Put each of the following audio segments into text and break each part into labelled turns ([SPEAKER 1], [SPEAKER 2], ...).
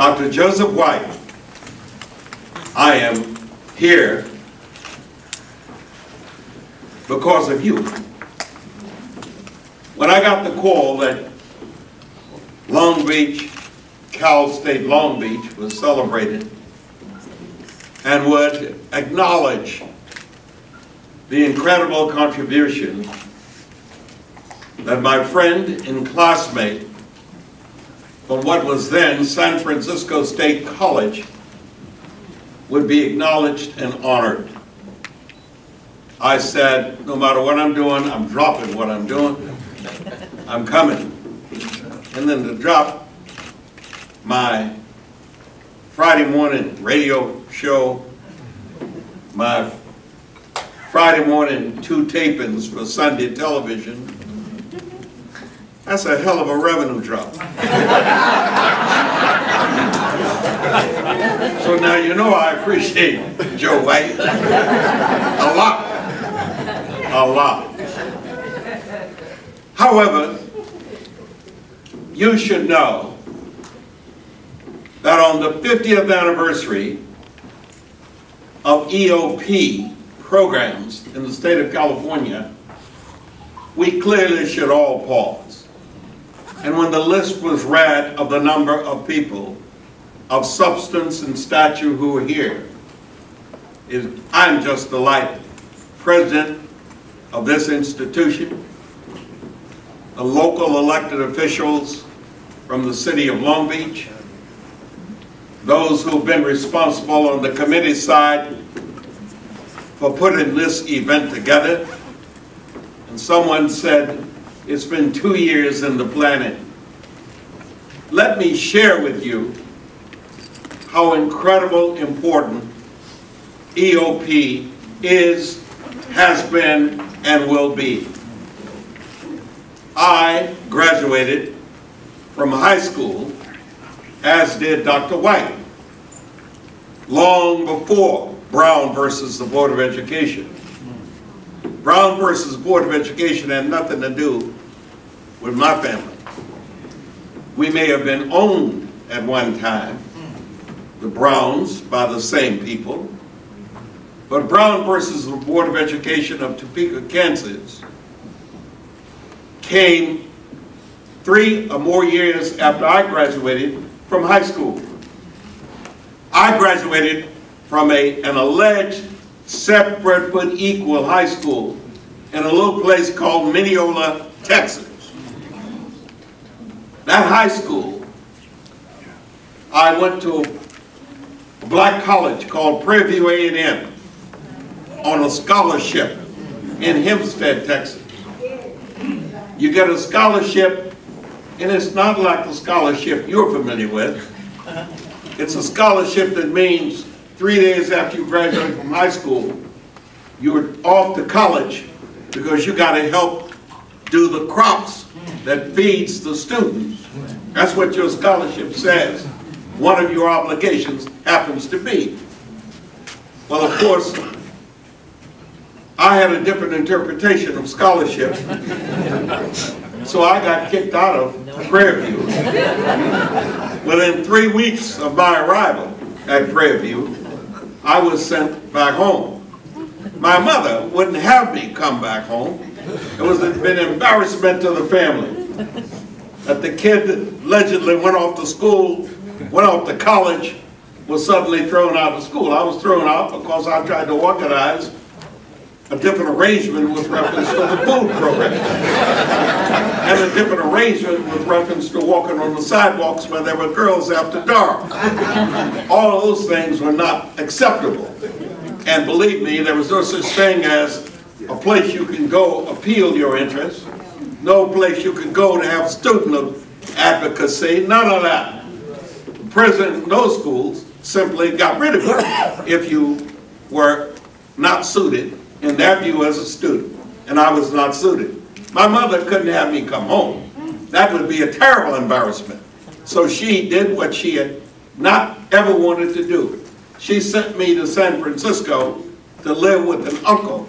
[SPEAKER 1] Dr. Joseph White, I am here because of you. When I got the call that Long Beach, Cal State Long Beach was celebrated and would acknowledge the incredible contribution that my friend and classmate from what was then San Francisco State College would be acknowledged and honored. I said, no matter what I'm doing, I'm dropping what I'm doing. I'm coming. And then to drop my Friday morning radio show, my Friday morning two tapings for Sunday television, that's a hell of a revenue drop. so now you know I appreciate Joe White a lot, a lot. However, you should know that on the 50th anniversary of EOP programs in the state of California, we clearly should all pause. And when the list was read of the number of people of substance and stature who are here, is I'm just delighted. President of this institution, the local elected officials from the city of Long Beach, those who've been responsible on the committee side for putting this event together. And someone said, it's been two years in the planet. Let me share with you how incredible important EOP is, has been, and will be. I graduated from high school, as did Dr. White, long before Brown versus the Board of Education. Brown versus Board of Education had nothing to do with my family. We may have been owned at one time, the Browns, by the same people, but Brown versus the Board of Education of Topeka, Kansas, came three or more years after I graduated from high school. I graduated from a, an alleged separate but equal high school in a little place called Mineola, Texas. That high school, I went to a black college called Prairie View A&M on a scholarship in Hempstead, Texas. You get a scholarship, and it's not like the scholarship you're familiar with. It's a scholarship that means three days after you graduate from high school, you're off to college because you got to help do the crops that feeds the students. That's what your scholarship says. One of your obligations happens to be. Well, of course, I had a different interpretation of scholarship. So I got kicked out of Prairie View. Within three weeks of my arrival at Prairie View, I was sent back home. My mother wouldn't have me come back home. It was been embarrassment to the family that the kid that allegedly went off to school, went off to college, was suddenly thrown out of school. I was thrown out because I tried to organize a different arrangement with reference to the food program. and a different arrangement with reference to walking on the sidewalks where there were girls after dark. All those things were not acceptable. And believe me, there was no such thing as a place you can go appeal your interests, no place you can go to have student advocacy, none of that. The president of those schools simply got rid of you if you were not suited in their view as a student, and I was not suited. My mother couldn't have me come home. That would be a terrible embarrassment. So she did what she had not ever wanted to do. She sent me to San Francisco to live with an uncle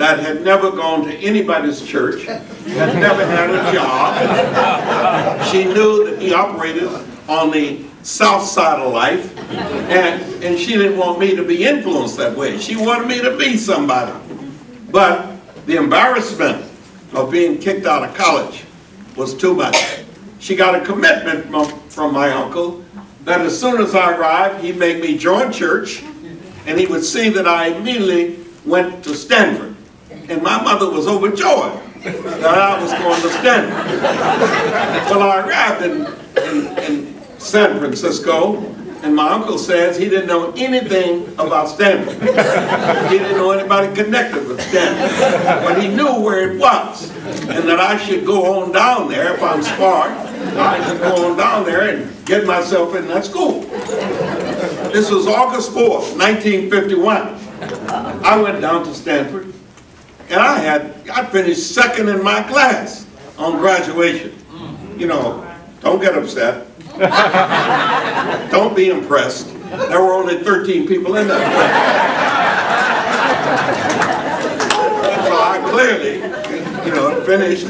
[SPEAKER 1] that had never gone to anybody's church, had never had a job. She knew that he operated on the south side of life, and, and she didn't want me to be influenced that way. She wanted me to be somebody. But the embarrassment of being kicked out of college was too much. She got a commitment from, from my uncle that as soon as I arrived, he'd make me join church, and he would see that I immediately went to Stanford. And my mother was overjoyed that I was going to Stanford. Well, I arrived in, in, in San Francisco, and my uncle says he didn't know anything about Stanford. He didn't know anybody connected with Stanford. But he knew where it was, and that I should go on down there if I'm smart. I should go on down there and get myself in that school. This was August 4th, 1951. I went down to Stanford, and I had, I finished second in my class on graduation. You know, don't get upset. don't be impressed. There were only 13 people in that class. so I clearly, you know, finished.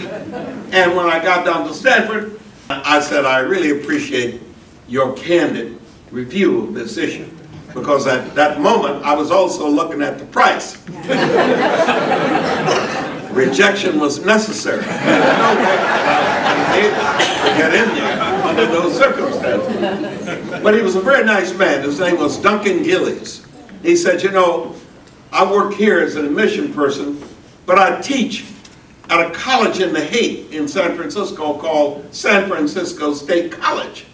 [SPEAKER 1] And when I got down to Stanford, I said, I really appreciate your candid review of this issue because at that moment I was also looking at the price. Rejection was necessary. to get in there under those circumstances. But he was a very nice man. His name was Duncan Gillies. He said, you know, I work here as an admission person, but I teach at a college in the Haight in San Francisco called San Francisco State College.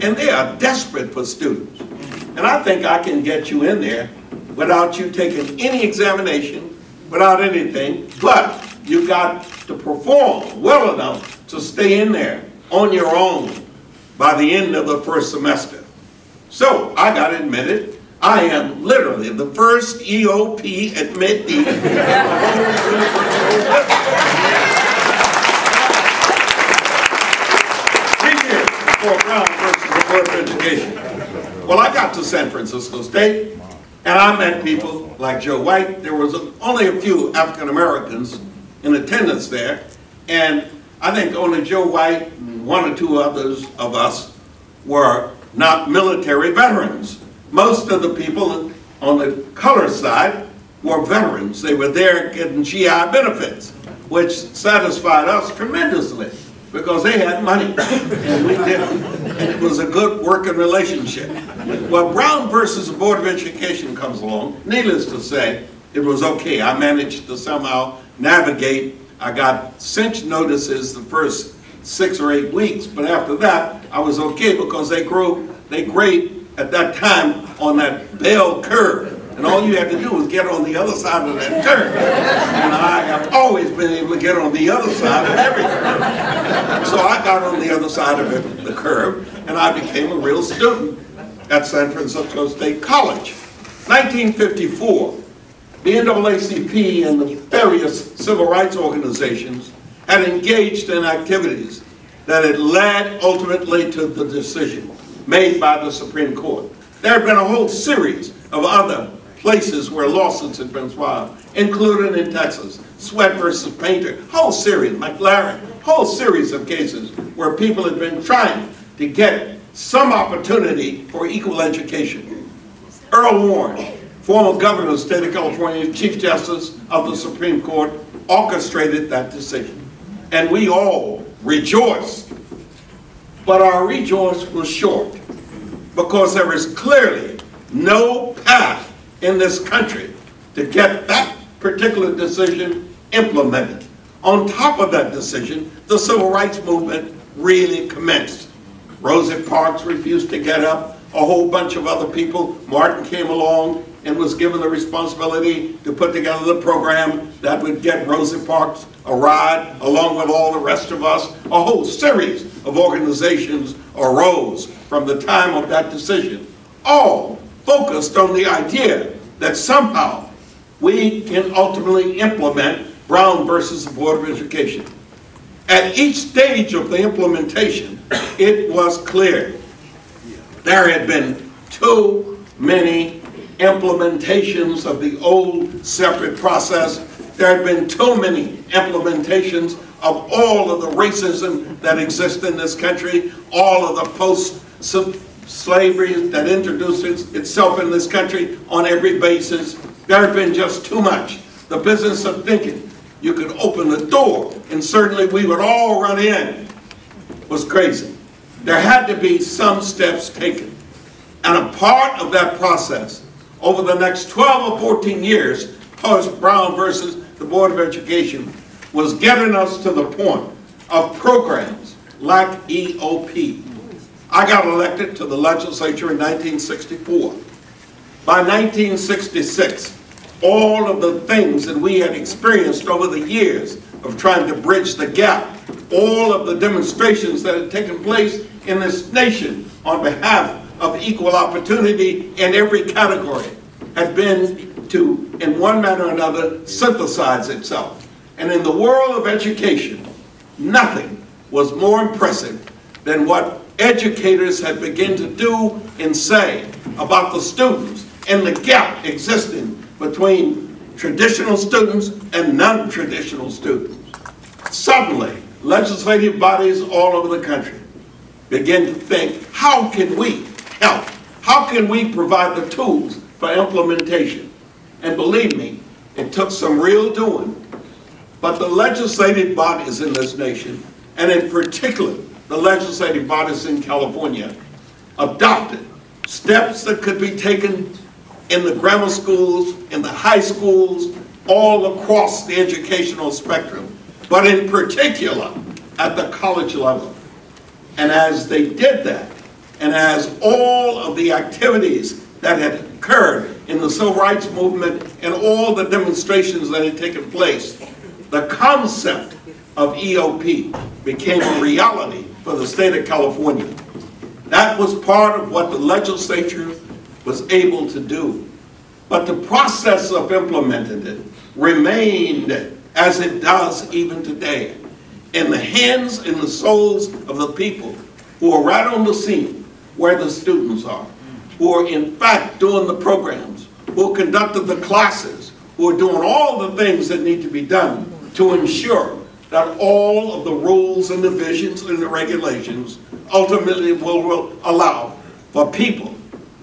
[SPEAKER 1] And they are desperate for students. And I think I can get you in there without you taking any examination, without anything, but you got to perform well enough to stay in there on your own by the end of the first semester. So I got admitted. I am literally the first EOP admittee before Brown versus the Board of Education. Well, I got to San Francisco State, and I met people like Joe White. There was only a few African Americans in attendance there, and I think only Joe White and one or two others of us were not military veterans. Most of the people on the color side were veterans. They were there getting GI benefits, which satisfied us tremendously because they had money and we didn't. And it was a good working relationship. Well, Brown versus the Board of Education comes along. Needless to say, it was okay. I managed to somehow navigate. I got cinch notices the first six or eight weeks, but after that, I was okay because they grew, they grade at that time on that bell curve. And all you had to do was get on the other side of that curve. And I have always been able to get on the other side of every curve. So I got on the other side of it, the curve, and I became a real student at San Francisco State College. 1954, the NAACP and the various civil rights organizations had engaged in activities that had led ultimately to the decision made by the Supreme Court. There had been a whole series of other places where lawsuits had been filed, including in Texas, Sweatt versus Painter, whole series, McLaurin, whole series of cases where people had been trying to get some opportunity for equal education. Earl Warren, former governor of the state of California, Chief Justice of the Supreme Court, orchestrated that decision. And we all rejoiced. But our rejoice was short because there is clearly no path in this country to get that particular decision implemented. On top of that decision, the civil rights movement really commenced. Rosa Parks refused to get up. A whole bunch of other people. Martin came along and was given the responsibility to put together the program that would get Rosa Parks a ride along with all the rest of us. A whole series of organizations arose from the time of that decision, all focused on the idea that somehow we can ultimately implement Brown versus the Board of Education. At each stage of the implementation, it was clear there had been too many implementations of the old separate process. There had been too many implementations of all of the racism that exists in this country, all of the post slavery that introduced itself in this country on every basis. There had been just too much. The business of thinking you could open the door and certainly we would all run in was crazy. There had to be some steps taken. And a part of that process over the next 12 or 14 years, post Brown versus the Board of Education, was getting us to the point of programs like EOP. I got elected to the legislature in 1964. By 1966, all of the things that we had experienced over the years of trying to bridge the gap, all of the demonstrations that had taken place in this nation on behalf of equal opportunity in every category had been to, in one manner or another, synthesize itself. And in the world of education, nothing was more impressive than what educators had begun to do and say about the students and the gap existing between traditional students and non-traditional students. Suddenly, legislative bodies all over the country begin to think, how can we help? How can we provide the tools for implementation? And believe me, it took some real doing. But the legislative bodies in this nation, and in particular the legislative bodies in California, adopted steps that could be taken in the grammar schools, in the high schools, all across the educational spectrum, but in particular at the college level. And as they did that, and as all of the activities that had occurred in the civil rights movement and all the demonstrations that had taken place, the concept of EOP became a reality for the state of California. That was part of what the legislature was able to do. But the process of implementing it remained as it does even today in the hands and the souls of the people who are right on the scene where the students are, who are in fact doing the programs, who conducted the classes, who are doing all the things that need to be done to ensure that all of the rules and the visions and the regulations ultimately will, will allow for people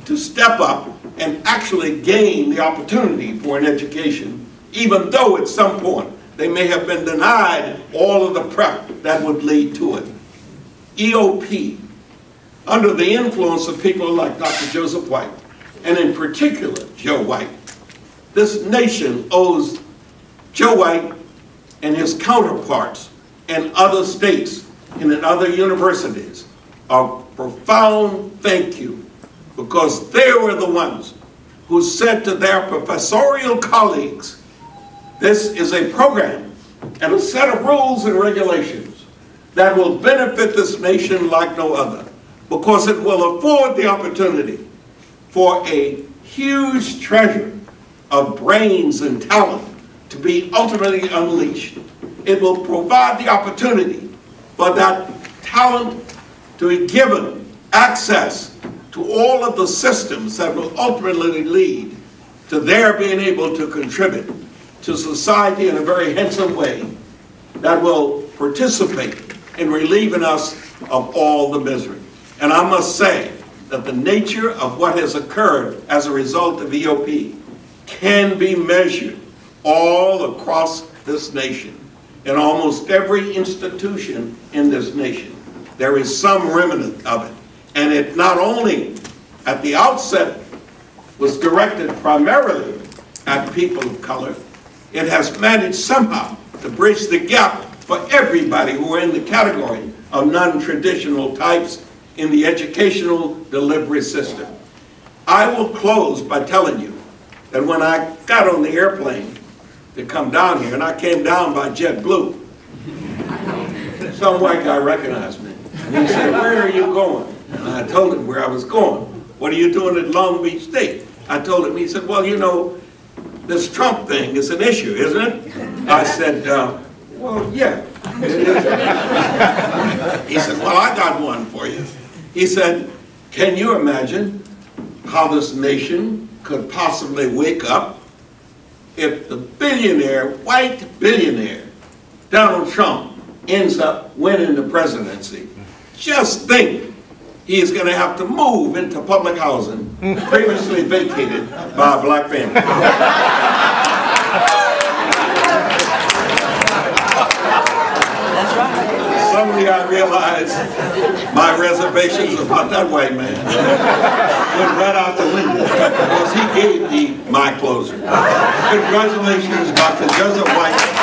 [SPEAKER 1] to step up and actually gain the opportunity for an education, even though at some point they may have been denied all of the prep that would lead to it. EOP, under the influence of people like Dr. Joseph White, and in particular Joe White, this nation owes Joe White and his counterparts in other states and in other universities a profound thank you because they were the ones who said to their professorial colleagues, this is a program and a set of rules and regulations that will benefit this nation like no other because it will afford the opportunity for a huge treasure of brains and talent to be ultimately unleashed. It will provide the opportunity for that talent to be given access to all of the systems that will ultimately lead to their being able to contribute to society in a very handsome way that will participate in relieving us of all the misery. And I must say that the nature of what has occurred as a result of EOP can be measured all across this nation, in almost every institution in this nation. There is some remnant of it. And it not only at the outset was directed primarily at people of color, it has managed somehow to bridge the gap for everybody who are in the category of non-traditional types in the educational delivery system. I will close by telling you that when I got on the airplane to come down here, and I came down by JetBlue. Some white guy recognized me. And he said, where are you going? And I told him where I was going. What are you doing at Long Beach State? I told him, he said, well, you know, this Trump thing is an issue, isn't it? I said, uh, well, yeah, he said, well, I got one for you. He said, can you imagine how this nation could possibly wake up if the billionaire, white billionaire, Donald Trump, ends up winning the presidency. Just think he is going to have to move into public housing previously vacated by a black family. Suddenly I realized my reservations about that white man went right out the window because he gave me my closure. Congratulations, Dr. Joseph White.